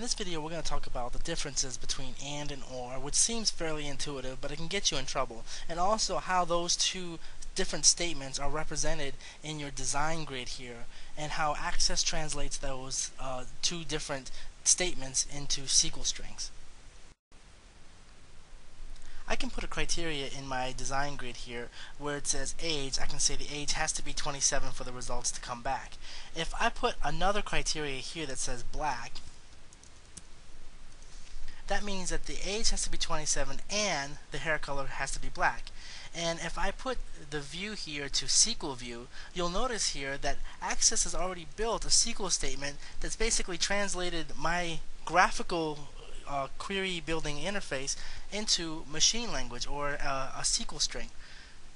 In this video we're going to talk about the differences between AND and OR which seems fairly intuitive but it can get you in trouble and also how those two different statements are represented in your design grid here and how Access translates those uh, two different statements into SQL strings. I can put a criteria in my design grid here where it says age, I can say the age has to be 27 for the results to come back. If I put another criteria here that says black, that means that the age has to be 27 and the hair color has to be black. And if I put the view here to SQL view, you'll notice here that Access has already built a SQL statement that's basically translated my graphical uh, query building interface into machine language or uh, a SQL string.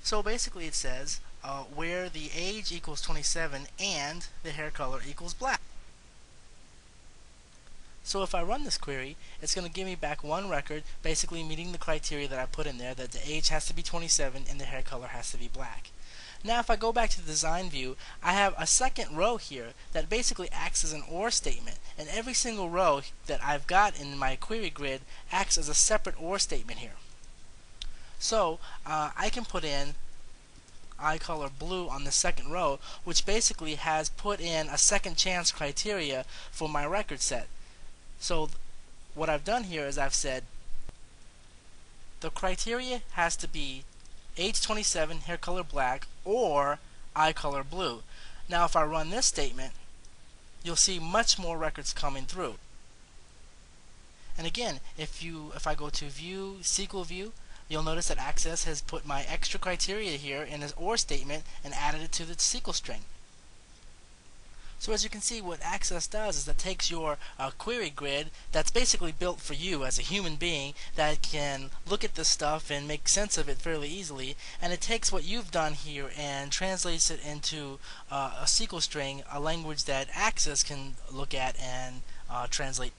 So basically it says uh, where the age equals 27 and the hair color equals black. So if I run this query, it's going to give me back one record, basically meeting the criteria that I put in there, that the age has to be 27 and the hair color has to be black. Now if I go back to the design view, I have a second row here that basically acts as an OR statement. And every single row that I've got in my query grid acts as a separate OR statement here. So uh, I can put in eye color blue on the second row, which basically has put in a second chance criteria for my record set. So what I've done here is I've said the criteria has to be age 27, hair color black, or eye color blue. Now if I run this statement, you'll see much more records coming through. And again, if you if I go to view, SQL view, you'll notice that Access has put my extra criteria here in his OR statement and added it to the SQL string. So as you can see, what Access does is it takes your uh, query grid that's basically built for you as a human being that can look at this stuff and make sense of it fairly easily, and it takes what you've done here and translates it into uh, a SQL string, a language that Access can look at and uh, translate.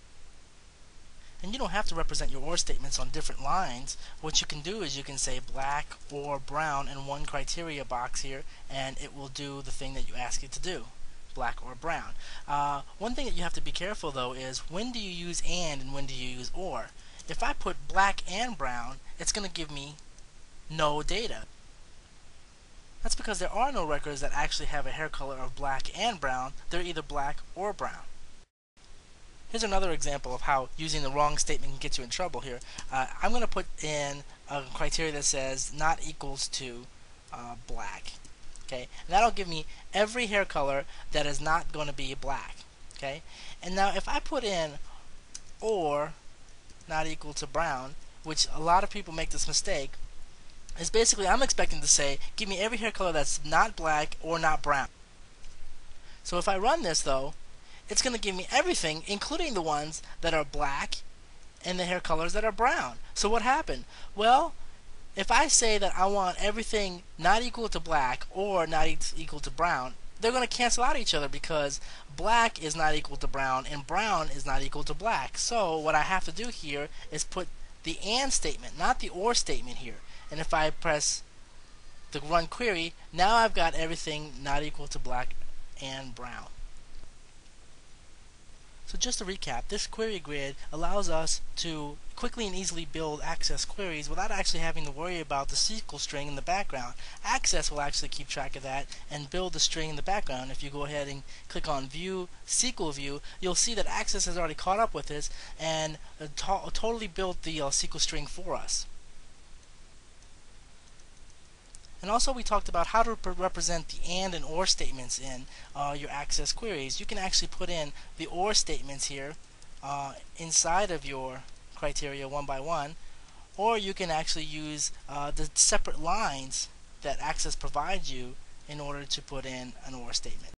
And you don't have to represent your OR statements on different lines. What you can do is you can say black or brown in one criteria box here, and it will do the thing that you ask it to do black or brown. Uh, one thing that you have to be careful though is when do you use and and when do you use or. If I put black and brown, it's going to give me no data. That's because there are no records that actually have a hair color of black and brown. They're either black or brown. Here's another example of how using the wrong statement can get you in trouble here. Uh, I'm going to put in a criteria that says not equals to uh, black okay? And that'll give me every hair color that is not going to be black okay? And now if I put in or not equal to brown which a lot of people make this mistake is basically I'm expecting to say give me every hair color that's not black or not brown. So if I run this though it's going to give me everything including the ones that are black and the hair colors that are brown. So what happened? Well if I say that I want everything not equal to black or not equal to brown, they're going to cancel out each other because black is not equal to brown and brown is not equal to black. So what I have to do here is put the AND statement, not the OR statement here. And if I press the run query, now I've got everything not equal to black and brown. So just to recap, this query grid allows us to quickly and easily build access queries without actually having to worry about the SQL string in the background. Access will actually keep track of that and build the string in the background. If you go ahead and click on View, SQL View, you'll see that Access has already caught up with this and uh, to totally built the uh, SQL string for us. And also we talked about how to represent the AND and OR statements in uh, your access queries. You can actually put in the OR statements here uh, inside of your criteria one by one or you can actually use uh, the separate lines that Access provides you in order to put in an OR statement.